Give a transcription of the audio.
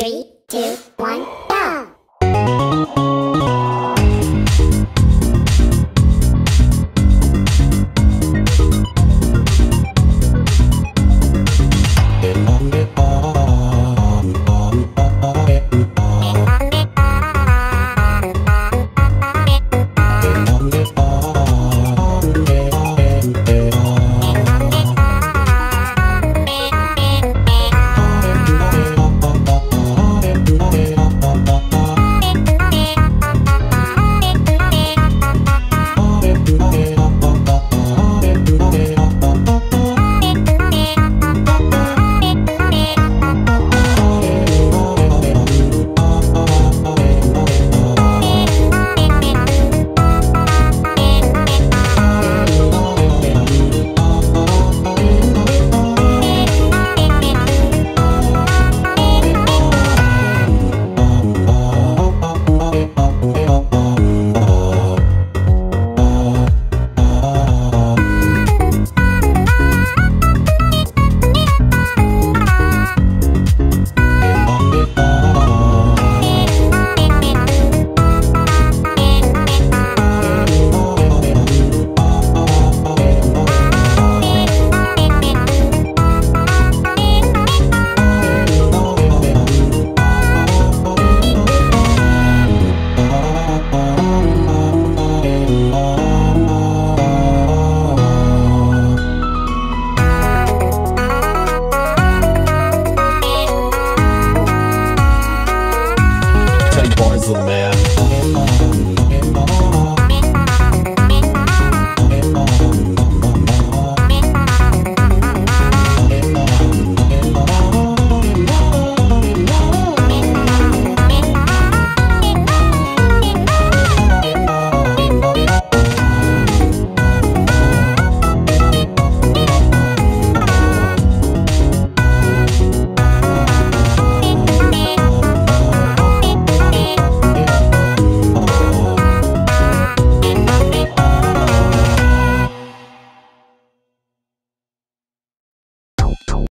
Three, two, man.